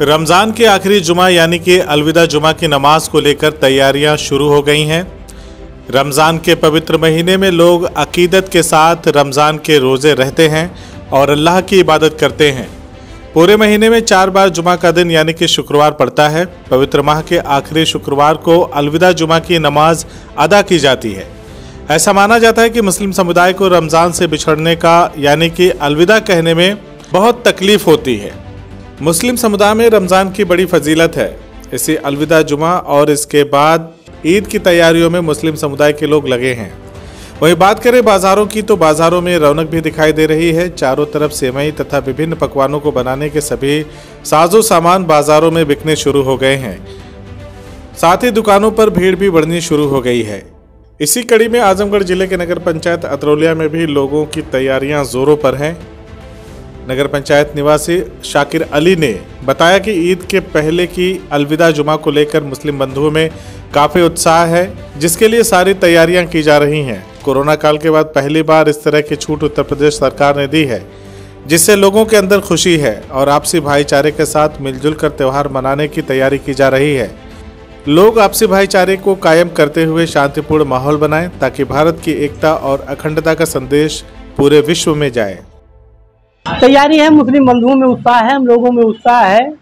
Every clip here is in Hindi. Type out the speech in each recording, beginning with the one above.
रमज़ान के आखिरी जुमा यानी कि अलविदा जुमा की नमाज़ को लेकर तैयारियाँ शुरू हो गई हैं। रमज़ान के पवित्र महीने में लोग अकीदत के साथ रमज़ान के रोज़े रहते हैं और अल्लाह की इबादत करते हैं। पूरे महीने में चार बार जुमा का दिन यानी कि शुक्रवार पड़ता है। पवित्र माह के आखिरी शुक्रवार को अलविदा जुमा की नमाज़ अदा की जाती है। ऐसा माना जाता है कि मुस्लिम समुदाय को रमज़ान से बिछड़ने का यानी कि अलविदा कहने में बहुत तकलीफ़ होती है। मुस्लिम समुदाय में रमज़ान की बड़ी फजीलत है। इसी अलविदा जुमा और इसके बाद ईद की तैयारियों में मुस्लिम समुदाय के लोग लगे हैं। वहीं बात करें बाज़ारों की तो बाज़ारों में रौनक भी दिखाई दे रही है। चारों तरफ़ सेवई तथा विभिन्न पकवानों को बनाने के सभी साजो सामान बाज़ारों में बिकने शुरू हो गए हैं। साथ ही दुकानों पर भीड़ भी बढ़नी शुरू हो गई है। इसी कड़ी में आजमगढ़ ज़िले के नगर पंचायत अतरौलिया में भी लोगों की तैयारियाँ जोरों पर हैं। नगर पंचायत निवासी शाकिर अली ने बताया कि ईद के पहले की अलविदा जुमा को लेकर मुस्लिम बंधुओं में काफ़ी उत्साह है, जिसके लिए सारी तैयारियाँ की जा रही हैं। कोरोना काल के बाद पहली बार इस तरह की छूट उत्तर प्रदेश सरकार ने दी है, जिससे लोगों के अंदर खुशी है और आपसी भाईचारे के साथ मिलजुल कर त्यौहार मनाने की तैयारी की जा रही है। लोग आपसी भाईचारे को कायम करते हुए शांतिपूर्ण माहौल बनाएँ, ताकि भारत की एकता और अखंडता का संदेश पूरे विश्व में जाए। तैयारी है, मुस्लिम बंधुओं में उत्साह है, हम लोगों में उत्साह है।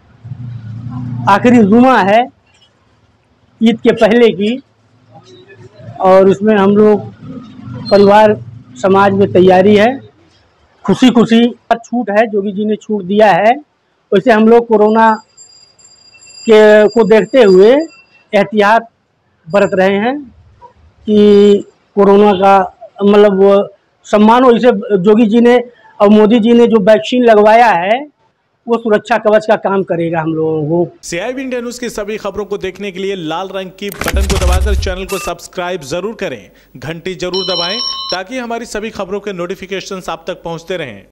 आखिरी जुमा है, ईद के पहले की। और उसमें हम लोग परिवार, समाज में तैयारी है। खुशी खुशी पर छूट है, जोगी जी ने छूट दिया है। वैसे हम लोग कोरोना के, को देखते हुए एहतियात बरत रहे हैं कि कोरोना का मतलब सम्मान वैसे जोगी जी ने और मोदी जी ने जो वैक्सीन लगवाया है, वो सुरक्षा कवच का काम करेगा हम लोगों को। सीआईबी इंडिया न्यूज़ की सभी खबरों को देखने के लिए लाल रंग की बटन को दबाकर चैनल को सब्सक्राइब ज़रूर करें। घंटी ज़रूर दबाएँ ताकि हमारी सभी खबरों के नोटिफिकेशन आप तक पहुँचते रहें।